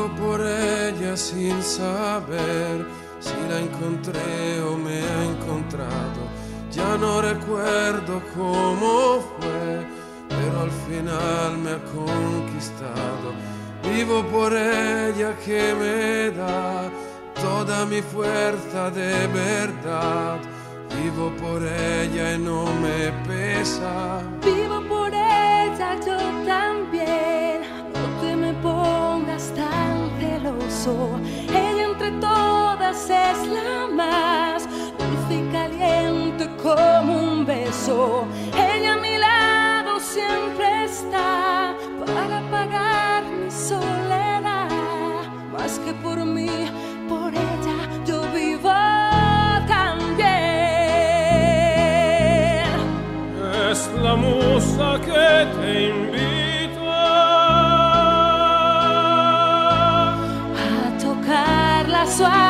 Vivo por ella sin saber si la encontré o me ha encontrado. Ya no recuerdo cómo fue, pero al final me ha conquistado. Vivo por ella que me da toda mi fuerza de verdad. Vivo por ella y no me pesa. Vivo por ella yo también. Pongas tan celoso. Ella entre todas es la más dulce y caliente como un beso. Ella a mi lado siempre está para pagar mi soledad. Más que por mí, por ella yo vivo también. Es la musa que te soir.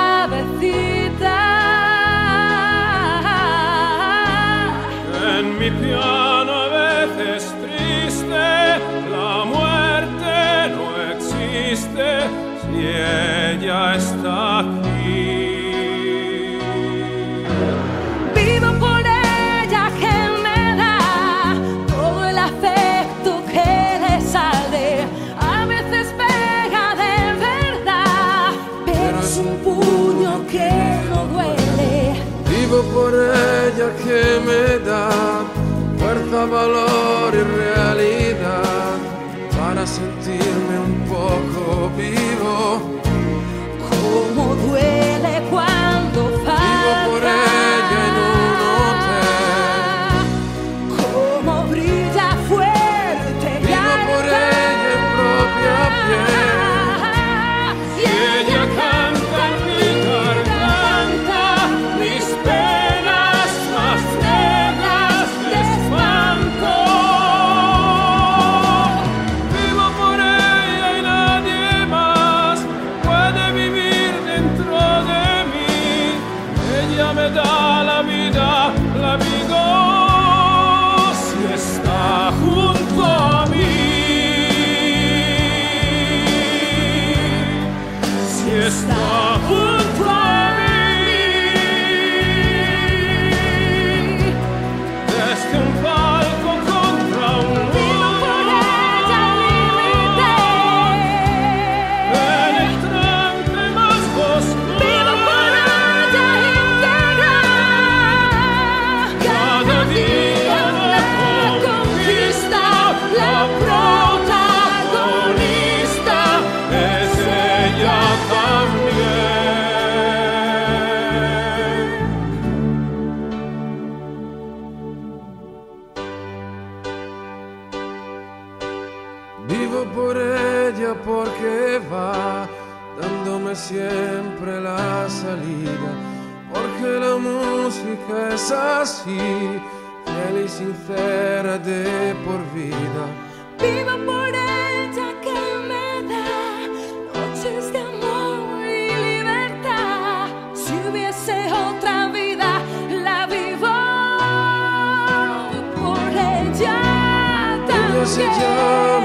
Fuerza, valor y realidad para sentirme un poco vivo. Es así, fiel y sincera de por vida. Vivo por ella que me da noches de amor y libertad. Si hubiese otra vida, la vivo por ella también.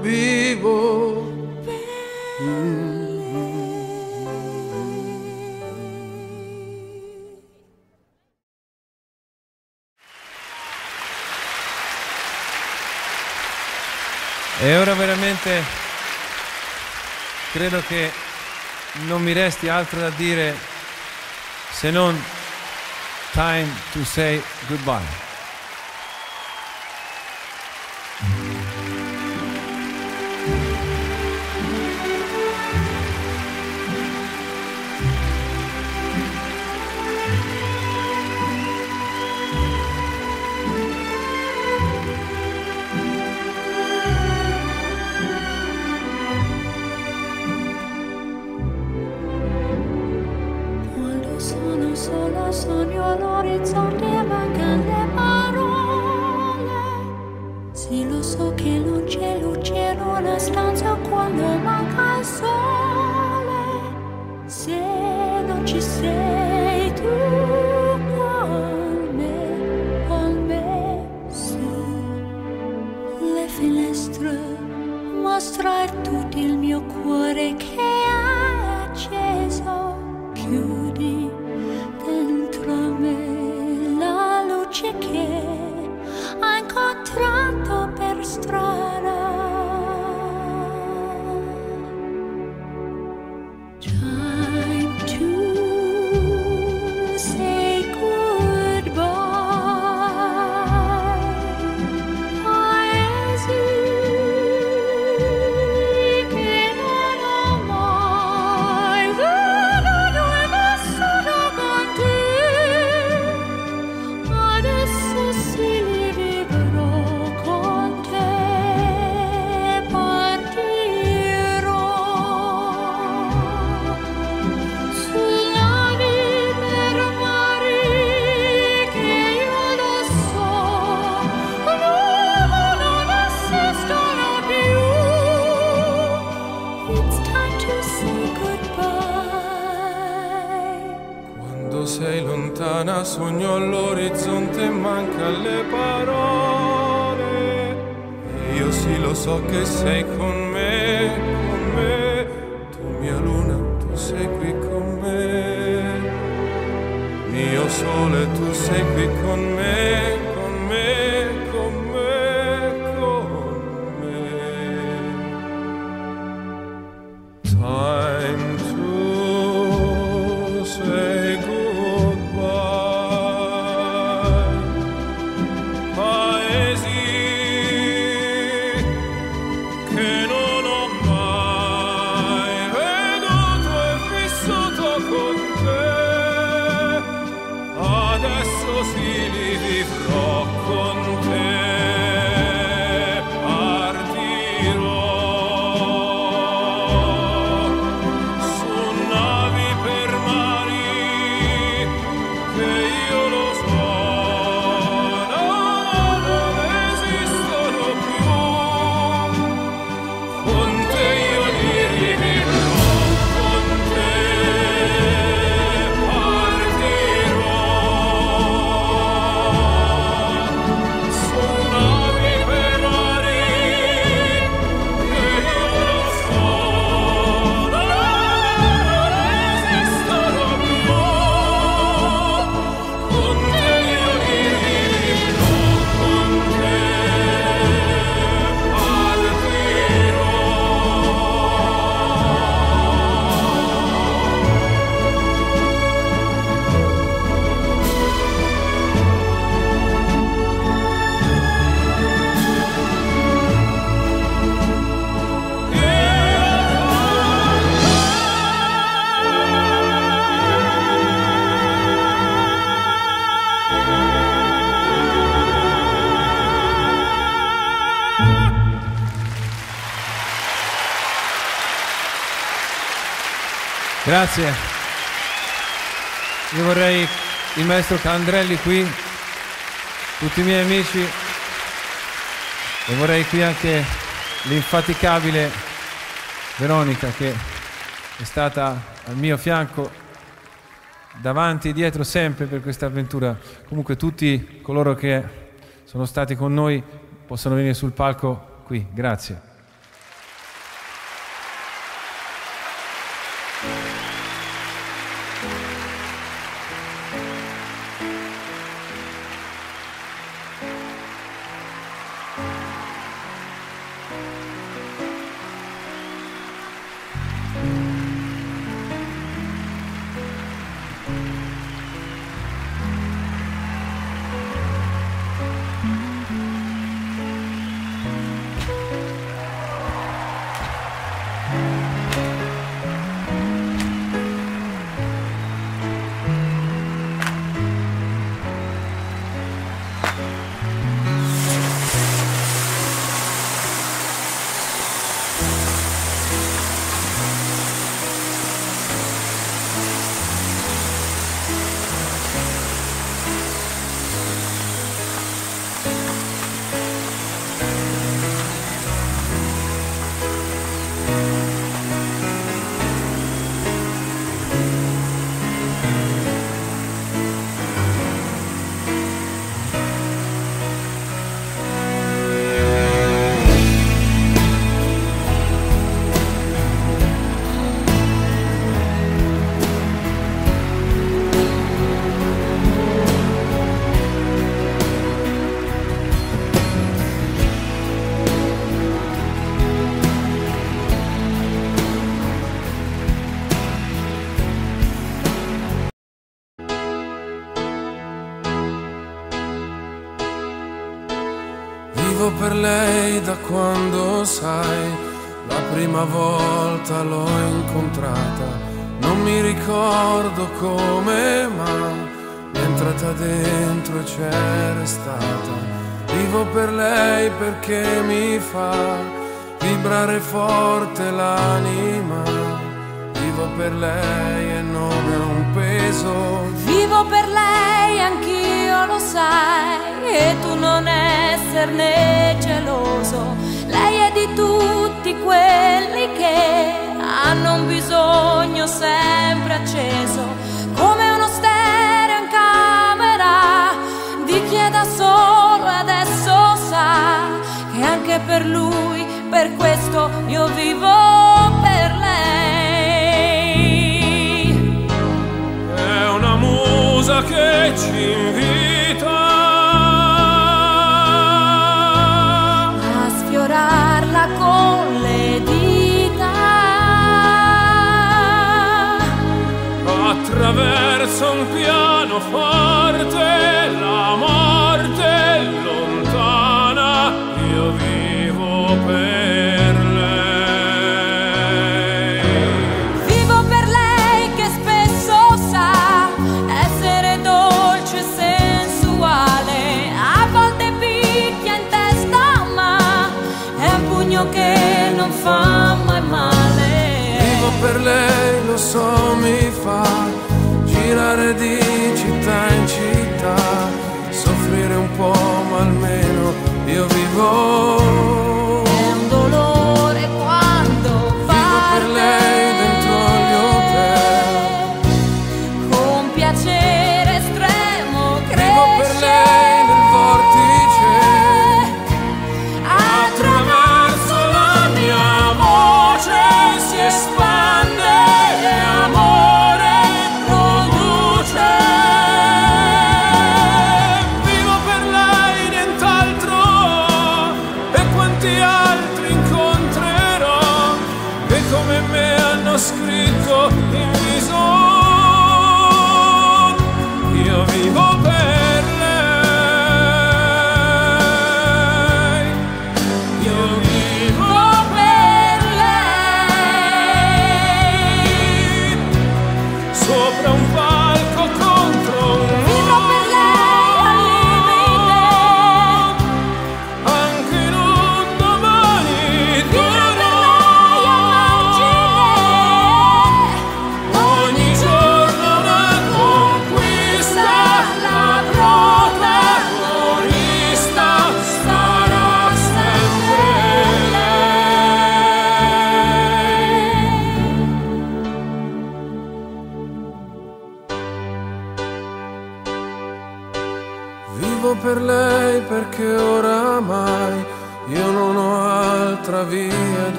Vivo. E ora veramente credo che non mi resti altro da dire se non time to say goodbye. so che. Grazie. Io vorrei il maestro Candrelli qui, tutti i miei amici e vorrei qui anche l'infaticabile Veronica che è stata al mio fianco davanti e dietro sempre per questa avventura. Comunque tutti coloro che sono stati con noi possono venire sul palco qui. Grazie. Per lei da quando sai, la prima volta l'ho incontrata. Non mi ricordo come, ma è entrata dentro e c'è restata. Vivo per lei perché mi fa vibrare forte l'anima. Vivo per lei e non è un peso. Vivo per lei, anch'io lo sai, e tu non esserne geloso. Lei è di tutti quelli che hanno un bisogno sempre acceso, come uno stereo in camera di chi è da solo adesso sa che anche per lui, per questo io vivo per musa che ci invita a sfiorarla con le dita. attraverso un piano forte, la morte lontana, io vivo per per lei, lo so, mi fa girare di città in città,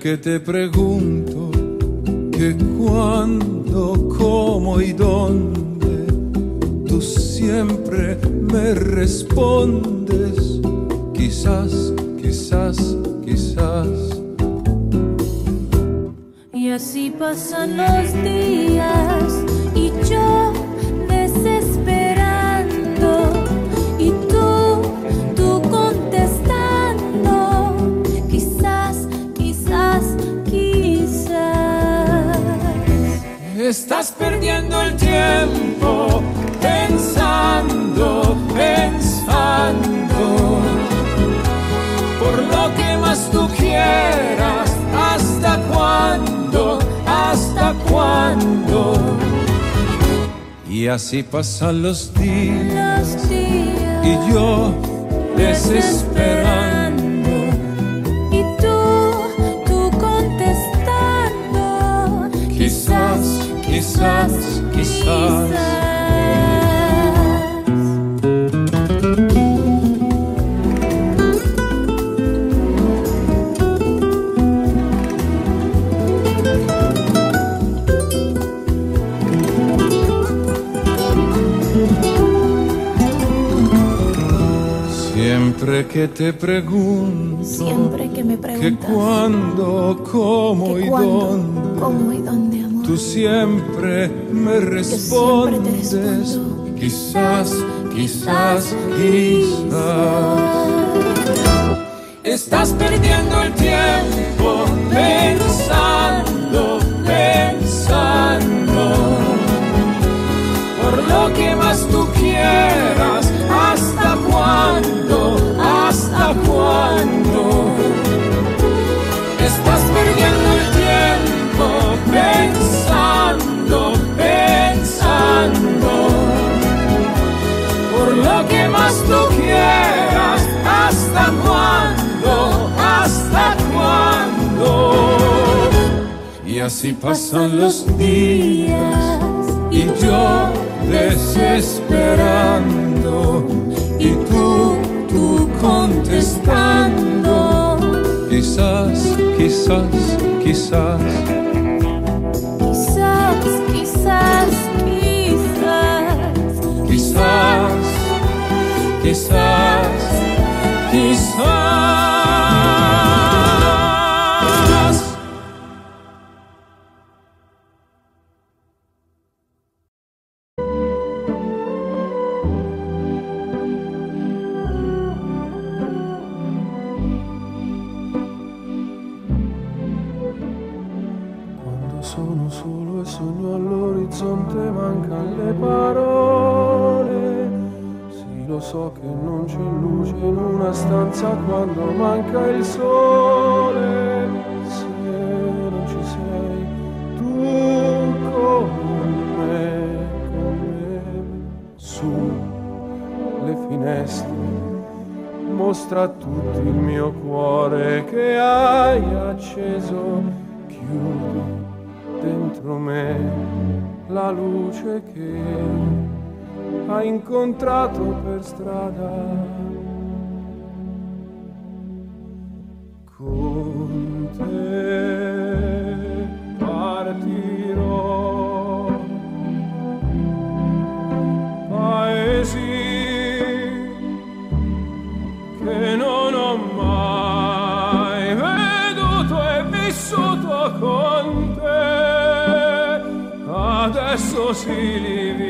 Que te pregunto que cuándo, cómo y dónde, tú siempre me respondes, quizás, quizás, quizás. Y así pasan los días Y así pasan los días Los días y yo desesperando. y tú, tú contestando. Quizás, quizás, quizás. Te pregunto Siempre que me que preguntas cuándo, cómo que y cuándo, dónde, cómo y dónde, amor. tú siempre me respondes. respondo. Quizás, quizás, quizás. Estás perdiendo el tiempo pensando, pensando por lo que más tú quieras. Así pasan los días y yo desesperando y tú, tú contestando. Quizás, quizás, quizás. Quizás, quizás, quizás. Quizás, quizás, quizás. Mostra a il mio cuore che hai acceso, chiudi dentro me la luce che hai incontrato per strada. Con te Silvia.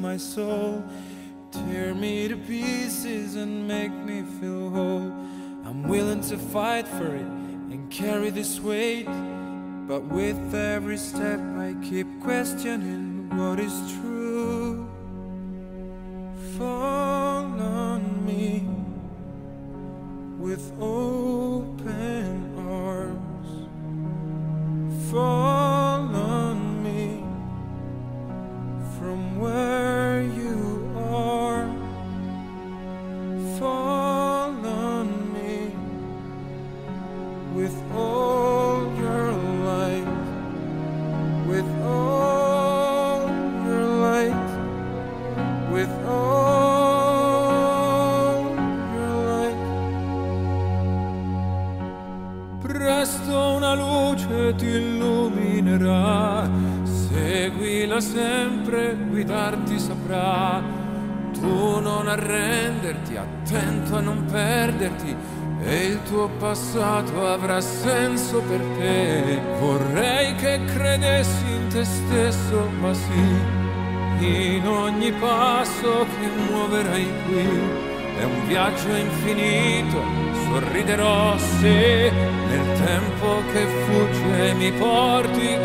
my soul. Tear me to pieces and make me feel whole. I'm willing to fight for it and carry this weight. But with every step I keep questioning what is true. Fall on me with open arms. Fall viaggio infinito sorriderò se nel tempo che fugge mi porti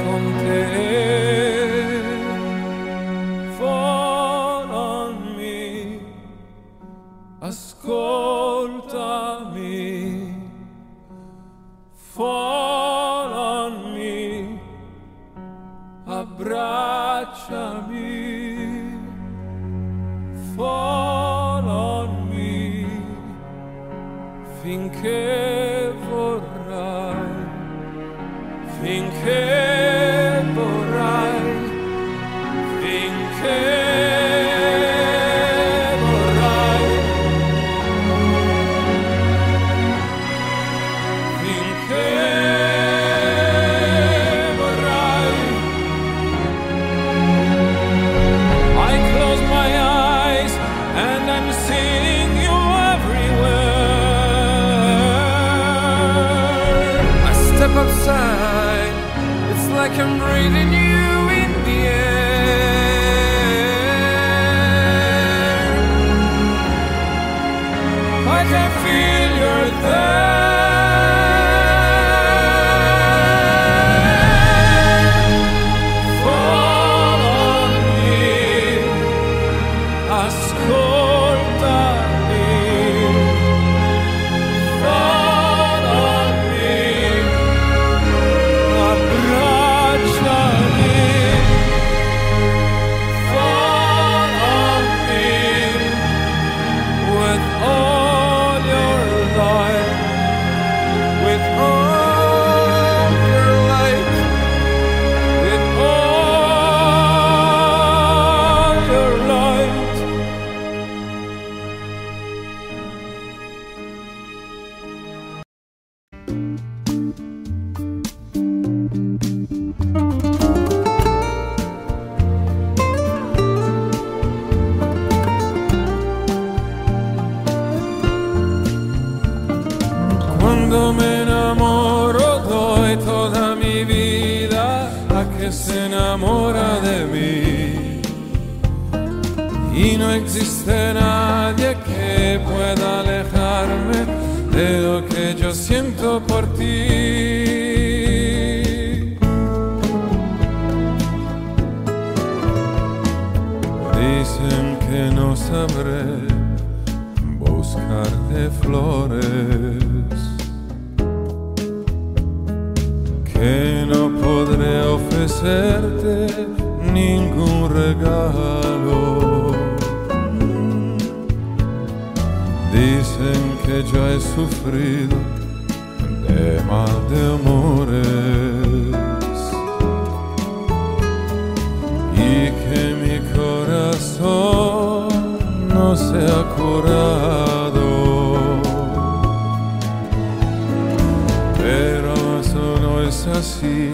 Pero eso no es así,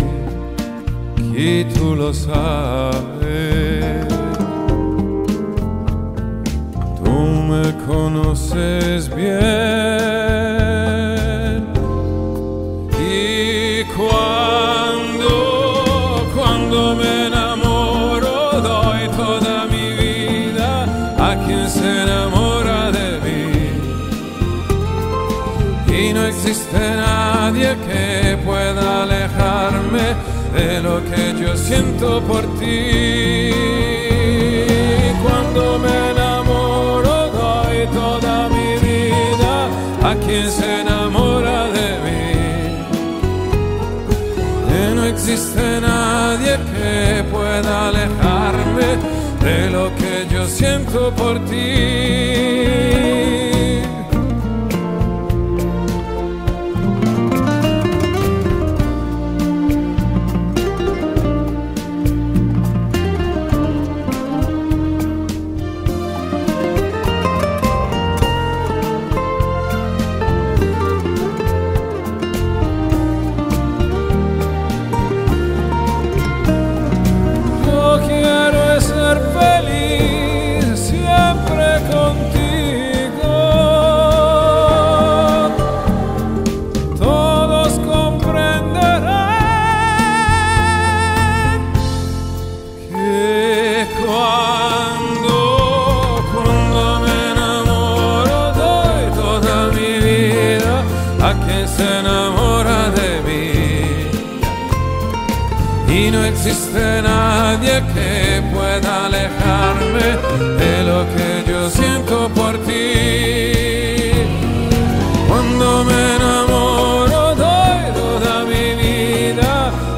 y tú lo sabes. Tú me conoces bien. existe nadie que pueda alejarme de lo que yo siento por ti. Cuando me enamoro doy toda mi vida a quien se enamora de mí. Que no existe nadie que pueda alejarme de lo que yo siento por ti.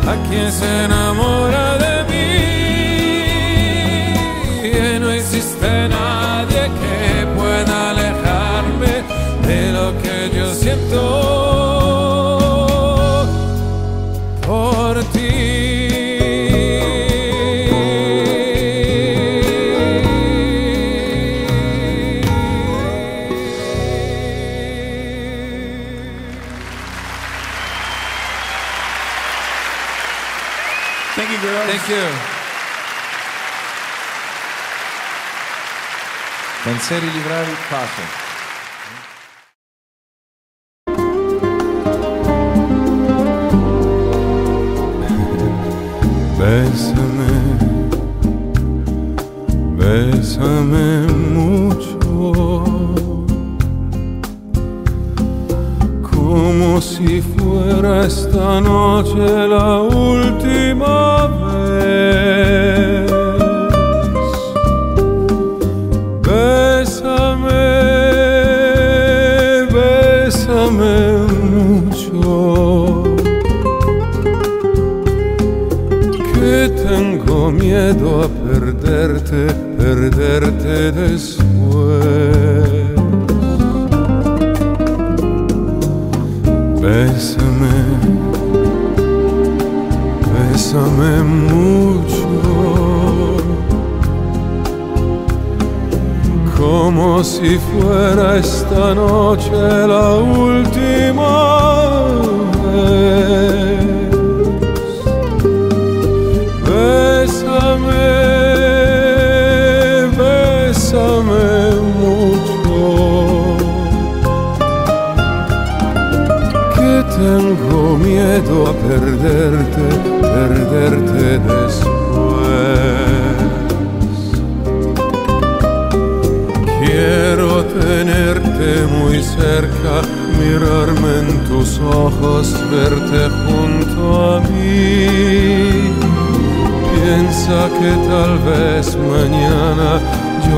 a quien se enamora de vencer e livrar, façam.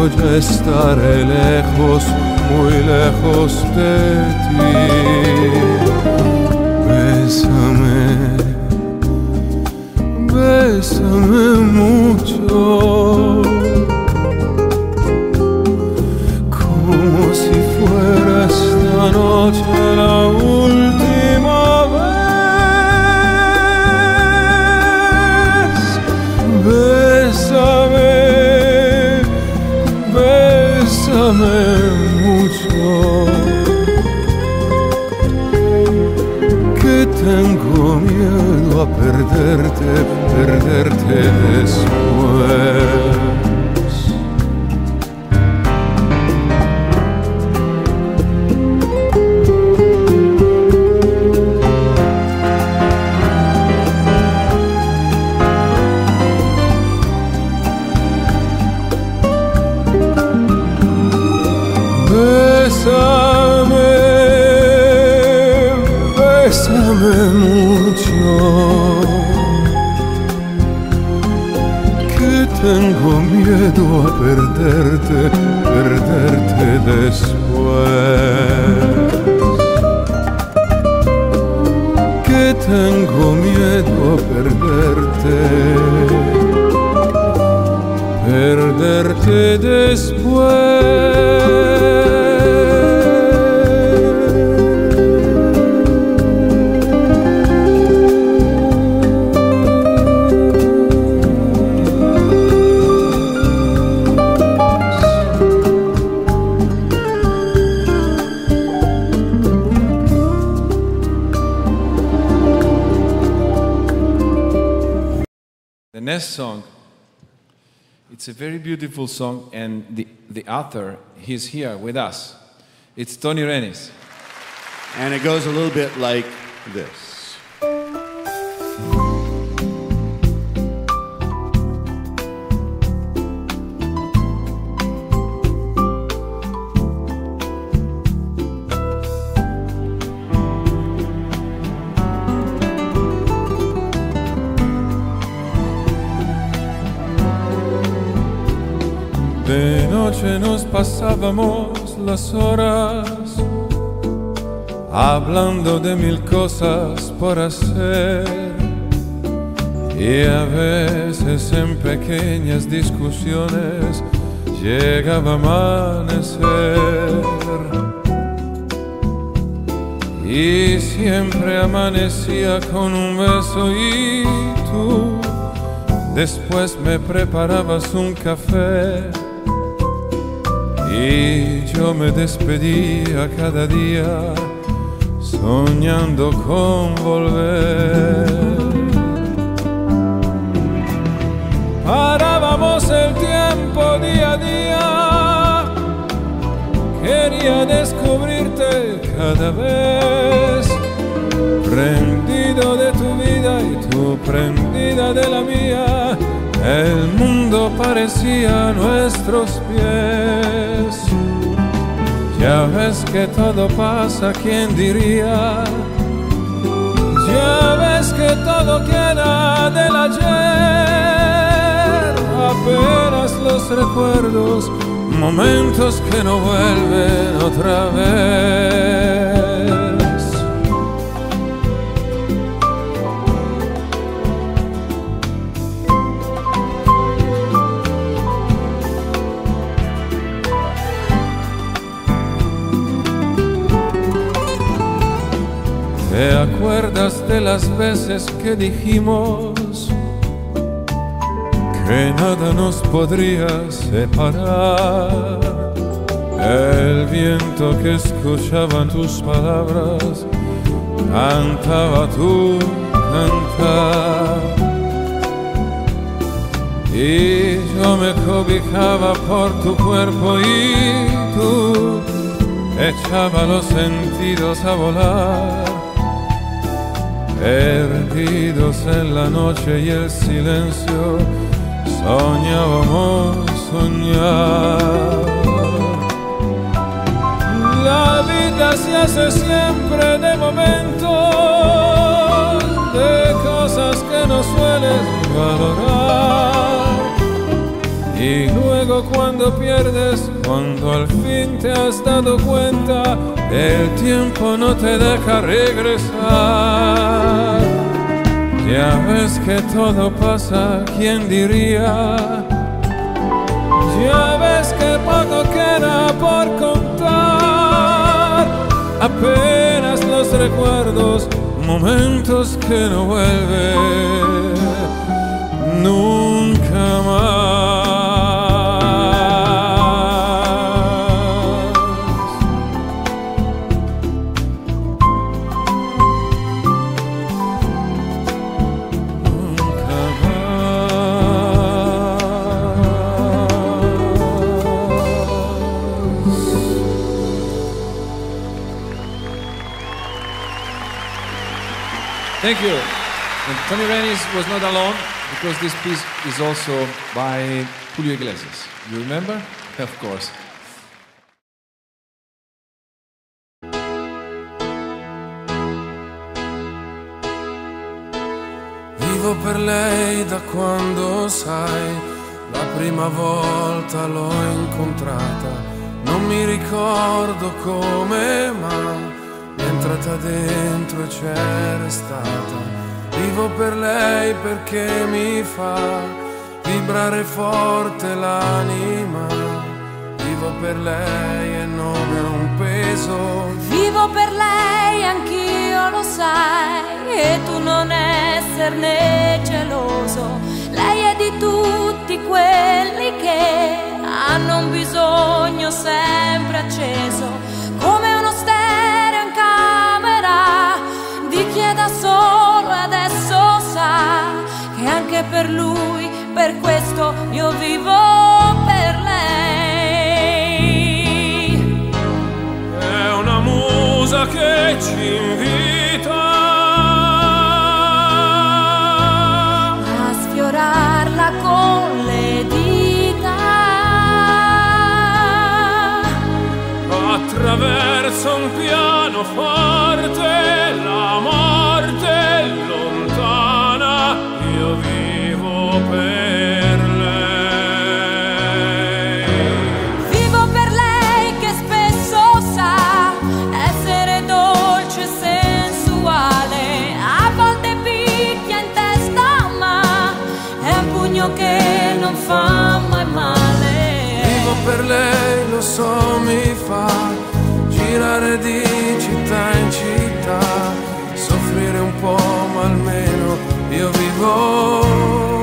Yo ya estaré lejos, muy lejos de ti. Bésame, bésame mucho. Como si fuera esta noche la verte perderte después. Miedo a perderte, perderte después. Que tengo miedo a perderte perderte después. Next song, it's a very beautiful song, and the, the author, he's here with us. It's Tony Renis. And it goes a little bit like this. Las horas hablando de mil cosas por hacer. Y a veces en pequeñas discusiones llegaba a amanecer. Y siempre amanecía con un beso y tú después me preparabas un café y yo me despedía cada día soñando con volver. Parábamos el tiempo día a día, quería descubrirte cada vez, prendido de tu vida y tú prendida de la mía. El mundo parecía a nuestros pies. Ya ves que todo pasa, ¿quién diría? Ya ves que todo queda del ayer. Apenas los recuerdos, momentos que no vuelven otra vez. Las veces que dijimos que nada nos podría separar? El viento que escuchaba tus palabras cantaba tu cantar. Y yo me cobijaba por tu cuerpo y tú echaba los sentidos a volar perdidos en la noche y el silencio, soñábamos soñar. La vida se hace siempre de momentos, de cosas que no sueles valorar. Y luego cuando pierdes, cuando al fin te has dado cuenta, el tiempo no te deja regresar. Ya ves que todo pasa, ¿quién diría? Ya ves que poco queda por contar. Apenas los recuerdos, momentos que no vuelven nunca más. Thank you. And Tony Renis was not alone because this piece is also by Julio Iglesias. You remember? Of course. Vivo per lei da quando sai, la prima volta l'ho incontrata. Non mi ricordo come, ma entrata dentro e c'è restata. Vivo per lei perché mi fa vibrare forte l'anima. Vivo per lei e non è un peso. Vivo per lei, anch'io lo sai, e tu non esserne geloso. Lei è di tutti quelli che hanno un bisogno sempre acceso, come uno di chi è da solo adesso sa che anche per lui, per questo io vivo per lei. È una musa che ci invita a sfiorarla con le dita. attraverso un pianoforte, la morte lei, lo so, mi fa girare di città in città, soffrire un po', ma almeno io vivo.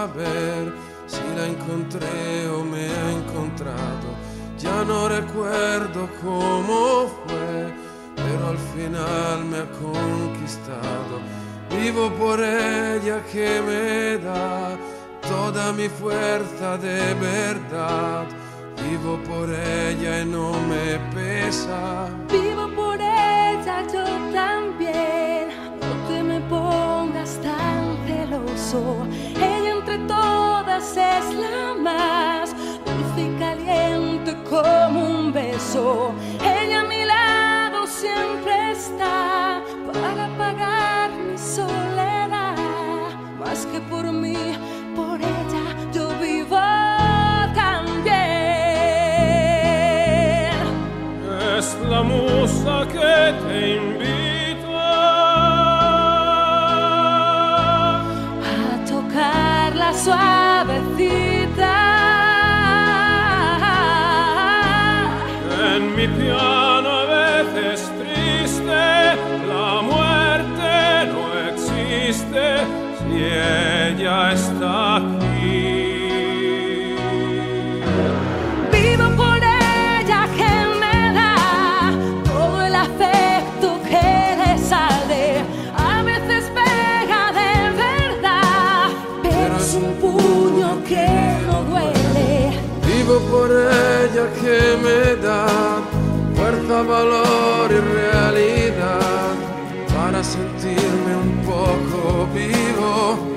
saber si la encontré o me ha encontrado. Ya no recuerdo cómo fue, pero al final me ha conquistado. Vivo por ella que me da toda mi fuerza de verdad. Vivo por ella y no me pesa. Vivo por ella yo también. No te me pongas tan celoso. Ella entre todas es la más dulce y caliente como un beso. Ella a mi lado siempre está para pagar mi soledad, más que por mí, por ella yo vivo también. Es la musa que te suavecita. En mi piano a veces triste, la muerte no existe si ella está que me da fuerza, valor y realidad para sentirme un poco vivo.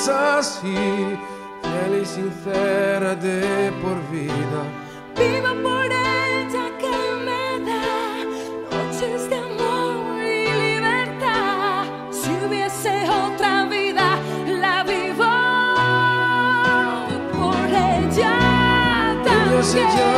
es así, fiel y sincera de por vida. Viva por ella que me da noches de amor y libertad. Si hubiese otra vida, la vivo por ella también.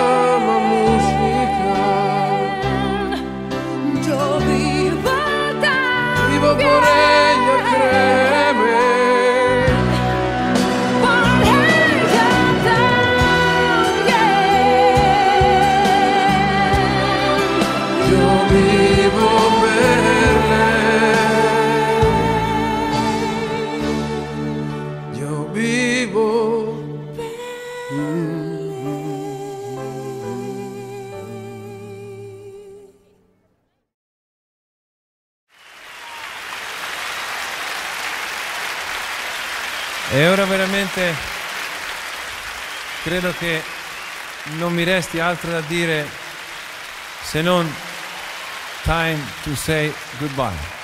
Presidente, credo che non mi resti altro da dire se non time to say goodbye.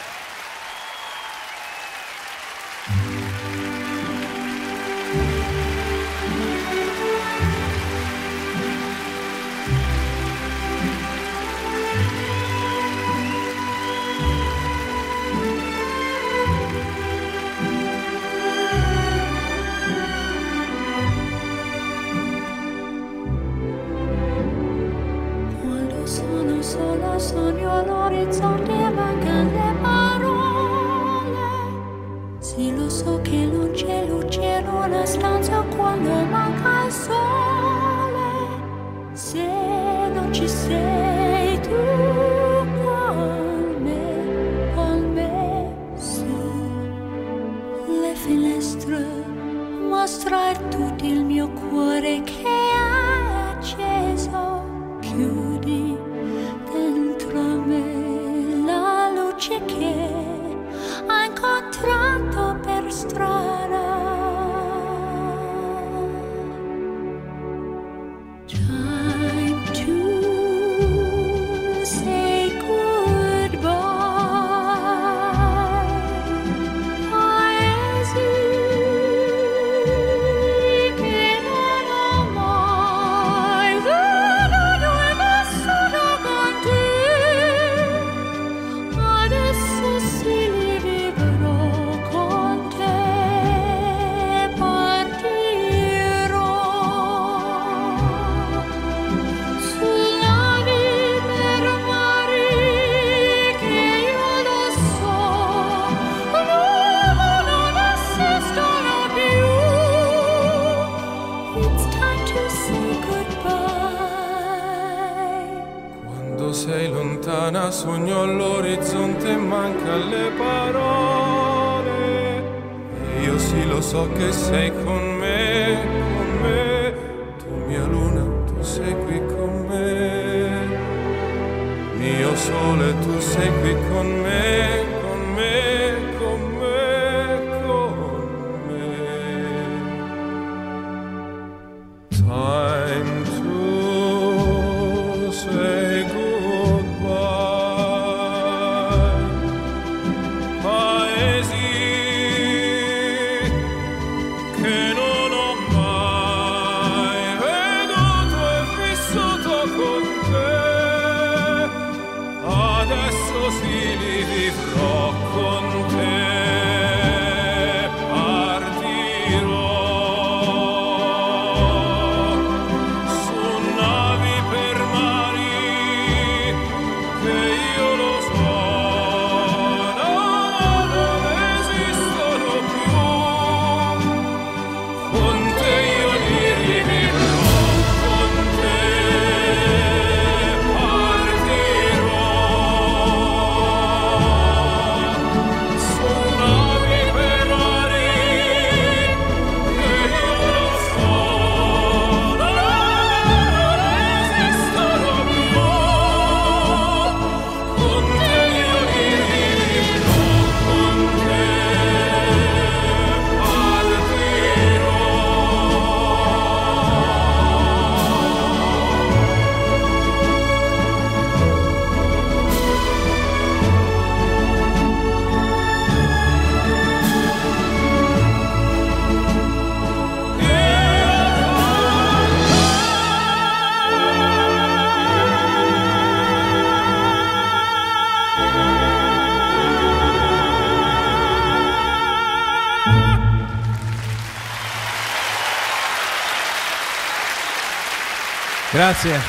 Grazie.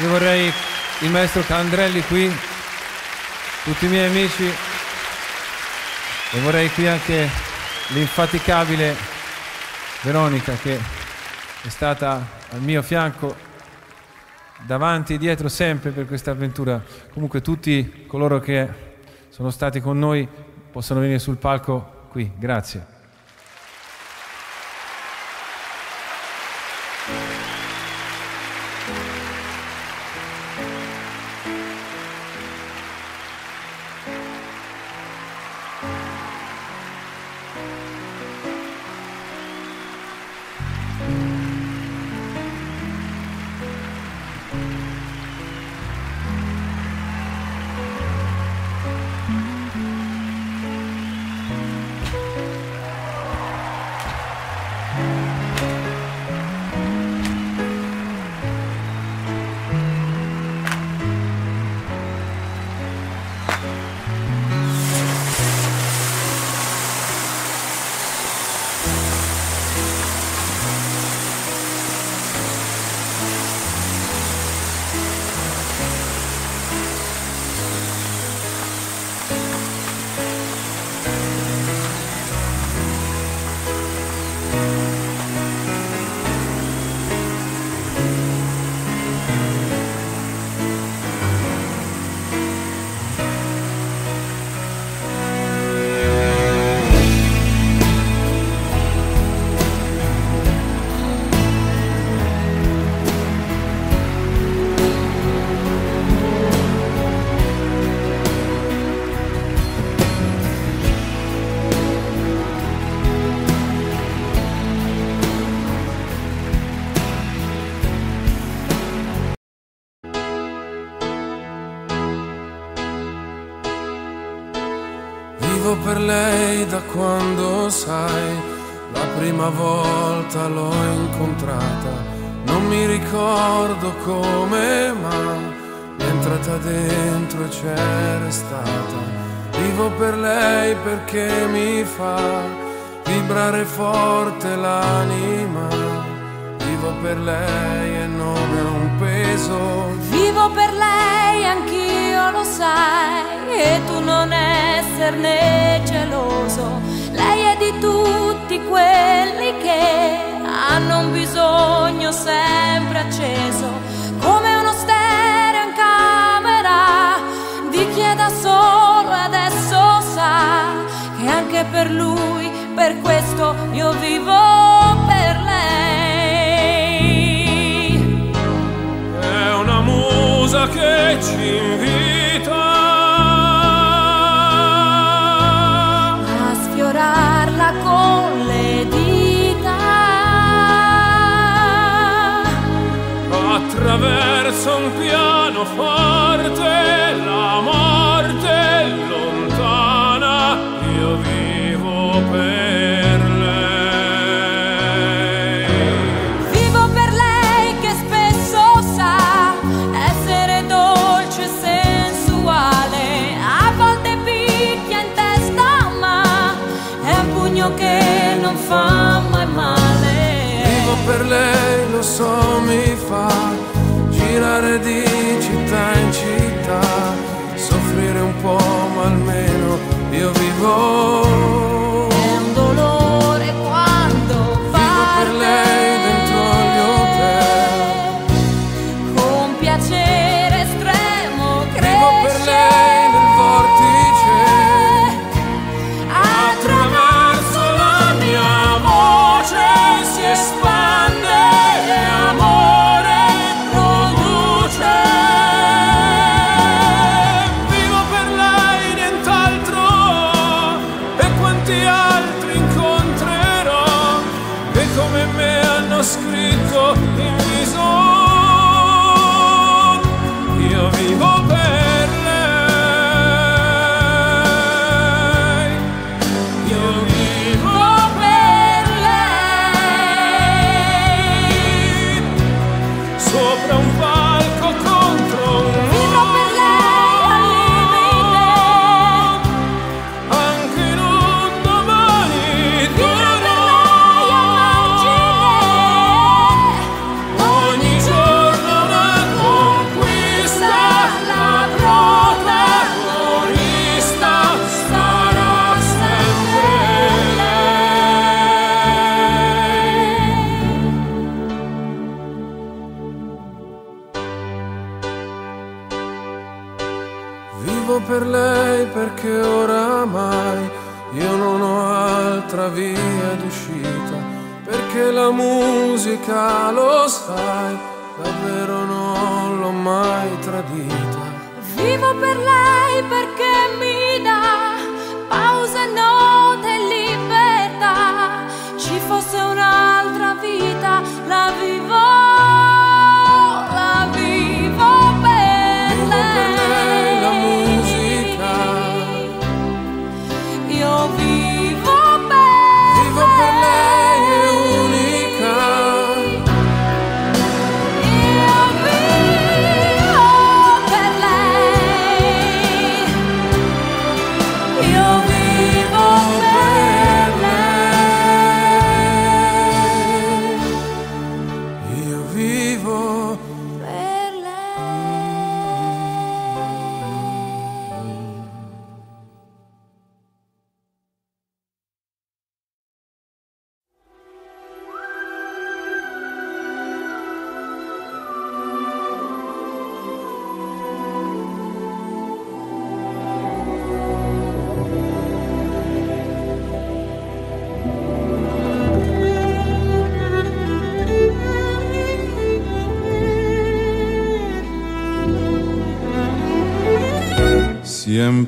Io vorrei il maestro Candrelli qui, tutti i miei amici e vorrei qui anche l'infaticabile Veronica che è stata al mio fianco davanti e dietro sempre per questa avventura. Comunque tutti coloro che sono stati con noi possono venire sul palco qui. Grazie. Da quando sai, la prima volta l'ho incontrata, non mi ricordo come, ma è entrata dentro e c'è restata. Vivo per lei perché mi fa vibrare forte l'anima. Vivo per lei non è un peso. Vivo per lei, anch'io lo sai, e tu non esserne geloso. Lei è di tutti quelli che hanno un bisogno sempre acceso, come uno stereo in camera di chi è da solo adesso sa che anche per lui, per questo io vivo musa che ci invita a sfiorarla con le dita. attraverso un pianoforte la morte lontana io vivo per di città in città soffrire un po' ma almeno io vivo musica, lo sai,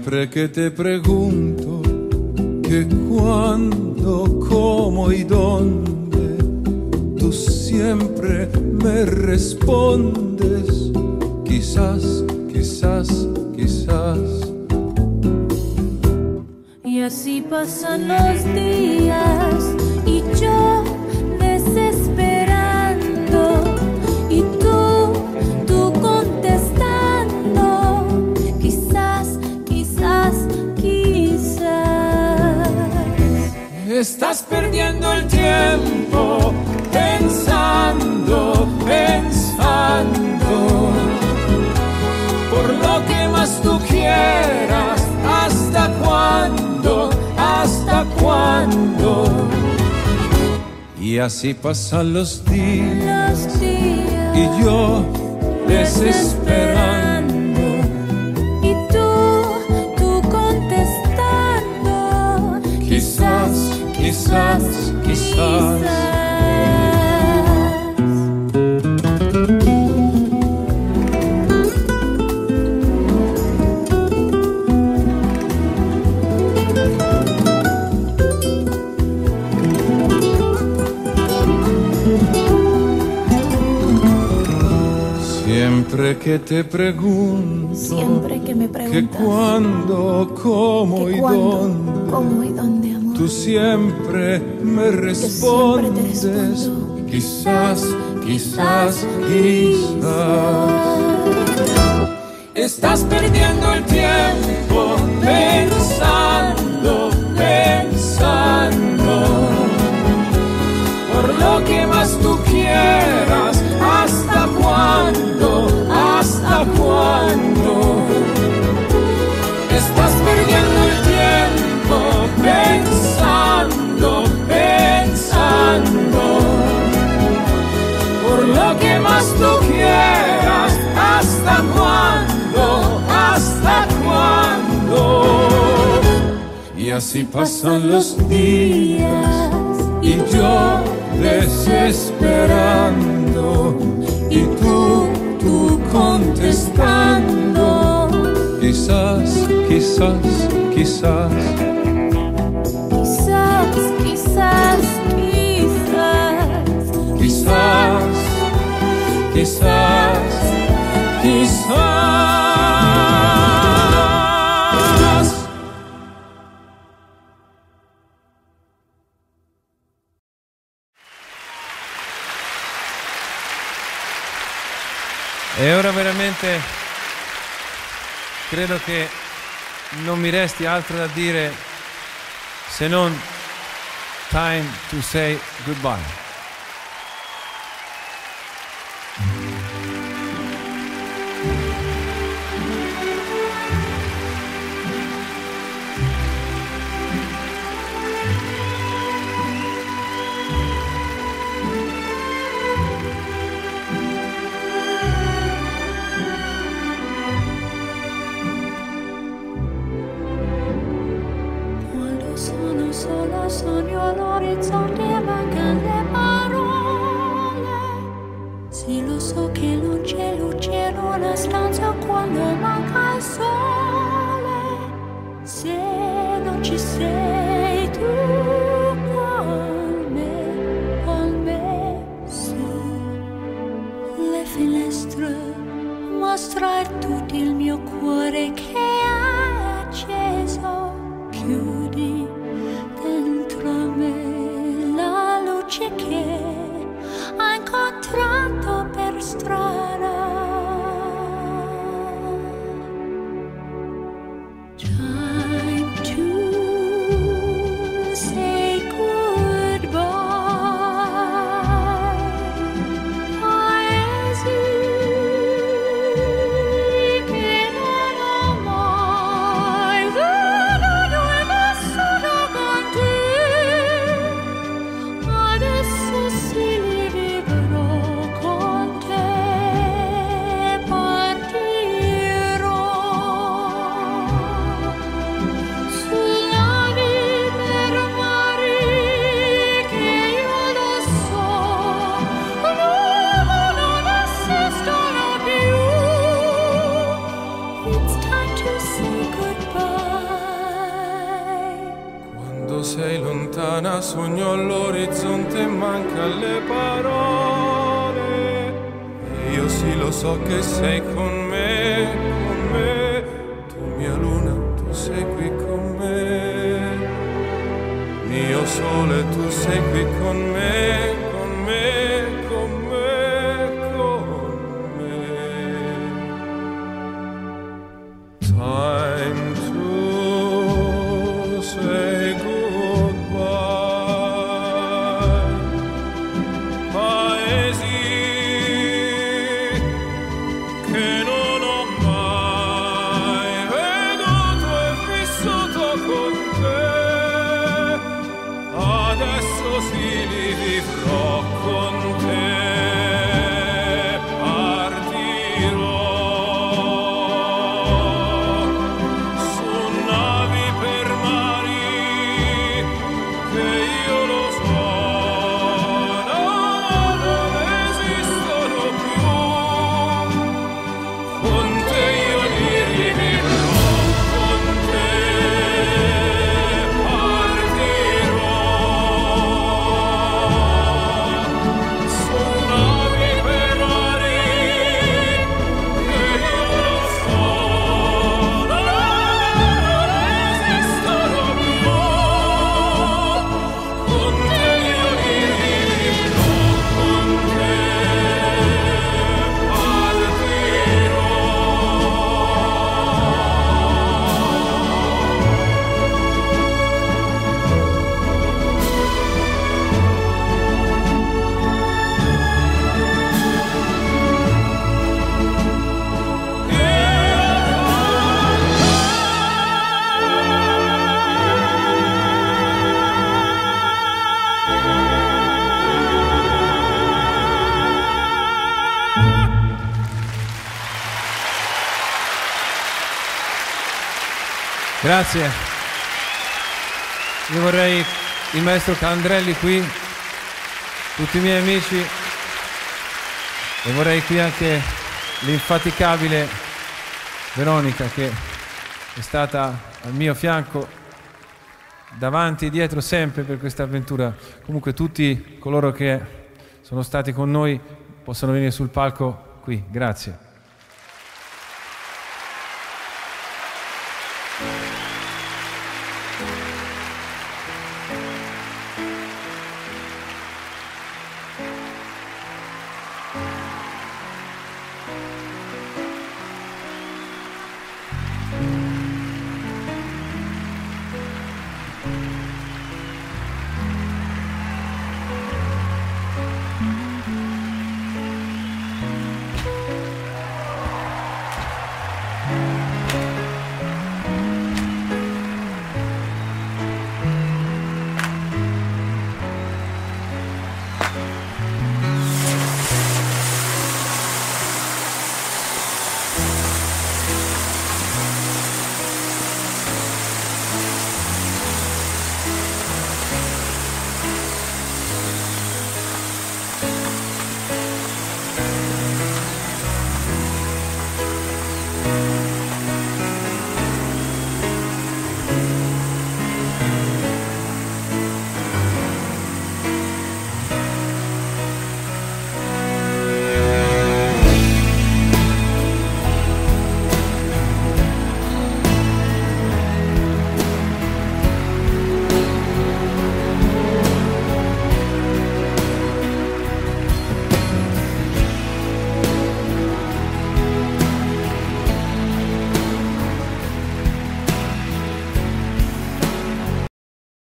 Siempre que te pregunto que cuándo, cómo y dónde, tú siempre me respondes, quizás, quizás, quizás. Y así pasan los días perdiendo el tiempo pensando, pensando por lo que más tú quieras. ¿Hasta cuándo? ¿Hasta cuándo? Y así pasan los días Los días y yo desesperando. Quizás, quizás. Siempre que te pregunto Siempre que me que preguntas cuándo, cómo que y cuándo, dónde, cómo y dónde. Tú siempre me respondes. Quizás, quizás, quizás. Estás perdiendo el tiempo pensando, pensando por lo que más tú quieras. Tú quieras. ¿Hasta cuándo? ¿Hasta cuándo? Y así pasan los días y yo desesperando y tú, tú contestando. Quizás, quizás, quizás. Quizás, quizás, quizás. Quizás, quizás, quizás. E ora veramente credo che non mi resti altro da dire se non time to say goodbye. alle parole. E io sì lo so che sei con me, con me, tu mia luna, tu sei qui con me. Mio sole, tu sei qui con me. Grazie. Io vorrei il maestro Candrelli qui, tutti i miei amici e vorrei qui anche l'infaticabile Veronica che è stata al mio fianco davanti e dietro sempre per questa avventura. Comunque tutti coloro che sono stati con noi possono venire sul palco qui. Grazie.